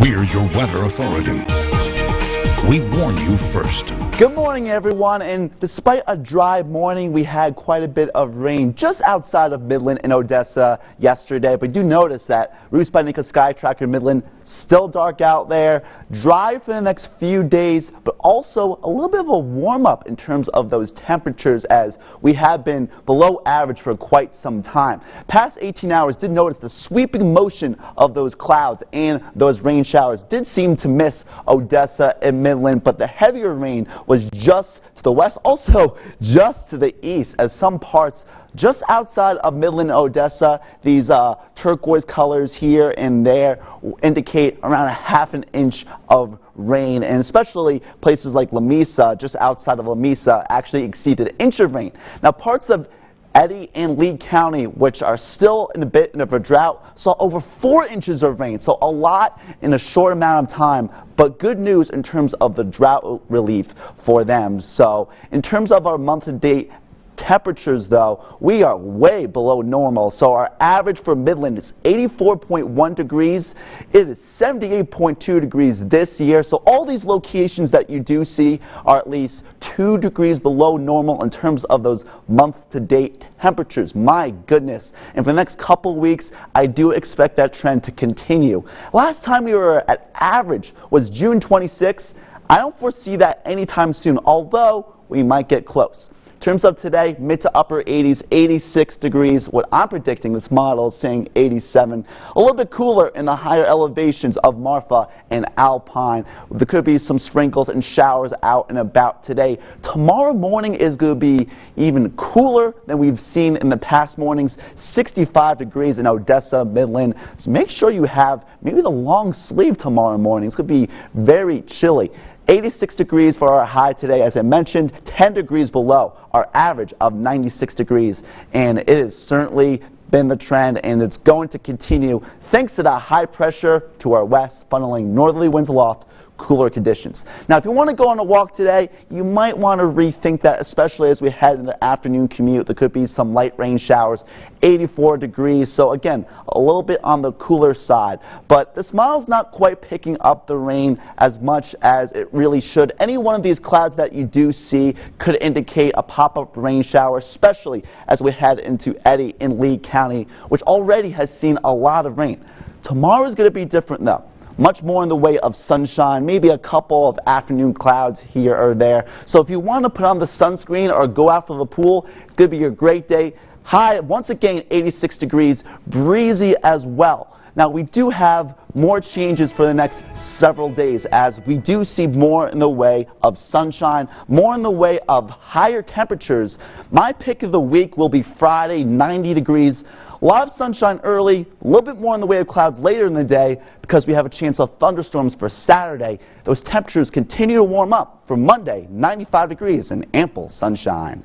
We're your weather authority. We warn you first. Good morning, everyone. And despite a dry morning, we had quite a bit of rain just outside of Midland and Odessa yesterday. But do notice that Routes by NECA Sky Tracker Midland still dark out there, dry for the next few days, but also a little bit of a warm up in terms of those temperatures as we have been below average for quite some time. Past 18 hours did notice the sweeping motion of those clouds and those rain showers did seem to miss Odessa and Midland, but the heavier rain was just to the west, also just to the east, as some parts just outside of Midland, Odessa, these uh, turquoise colors here and there indicate around a half an inch of rain, and especially places like Lamesa, just outside of Lamesa, actually exceeded an inch of rain. Now, parts of Eddy and Lea County, which are still in a bit of a drought, saw over four inches of rain. So a lot in a short amount of time, but good news in terms of the drought relief for them. So in terms of our month to date Temperatures, though, we are way below normal. So our average for Midland is 84.1 degrees. It is 78.2 degrees this year. So all these locations that you do see are at least two degrees below normal in terms of those month-to-date temperatures. My goodness. And for the next couple weeks, I do expect that trend to continue. Last time we were at average was June 26. I don't foresee that anytime soon, although we might get close. Terms of today, mid to upper 80s, 86 degrees. What I'm predicting, this model is saying 87. A little bit cooler in the higher elevations of Marfa and Alpine. There could be some sprinkles and showers out and about today. Tomorrow morning is going to be even cooler than we've seen in the past mornings. 65 degrees in Odessa, Midland. So make sure you have maybe the long sleeve tomorrow morning. It's going to be very chilly. 86 degrees for our high today, as I mentioned, 10 degrees below our average of 96 degrees. And it has certainly been the trend, and it's going to continue thanks to that high pressure to our west, funneling northerly winds aloft cooler conditions. Now, if you want to go on a walk today, you might want to rethink that, especially as we head in the afternoon commute. There could be some light rain showers, 84 degrees. So again, a little bit on the cooler side. But this model's not quite picking up the rain as much as it really should. Any one of these clouds that you do see could indicate a pop-up rain shower, especially as we head into Eddy in Lea County, which already has seen a lot of rain. Tomorrow is going to be different though much more in the way of sunshine, maybe a couple of afternoon clouds here or there. So if you want to put on the sunscreen or go out for the pool, it's going to be a great day. High, once again, 86 degrees, breezy as well. Now, we do have more changes for the next several days as we do see more in the way of sunshine, more in the way of higher temperatures. My pick of the week will be Friday, 90 degrees. A lot of sunshine early, a little bit more in the way of clouds later in the day because we have a chance of thunderstorms for Saturday. Those temperatures continue to warm up for Monday, 95 degrees and ample sunshine.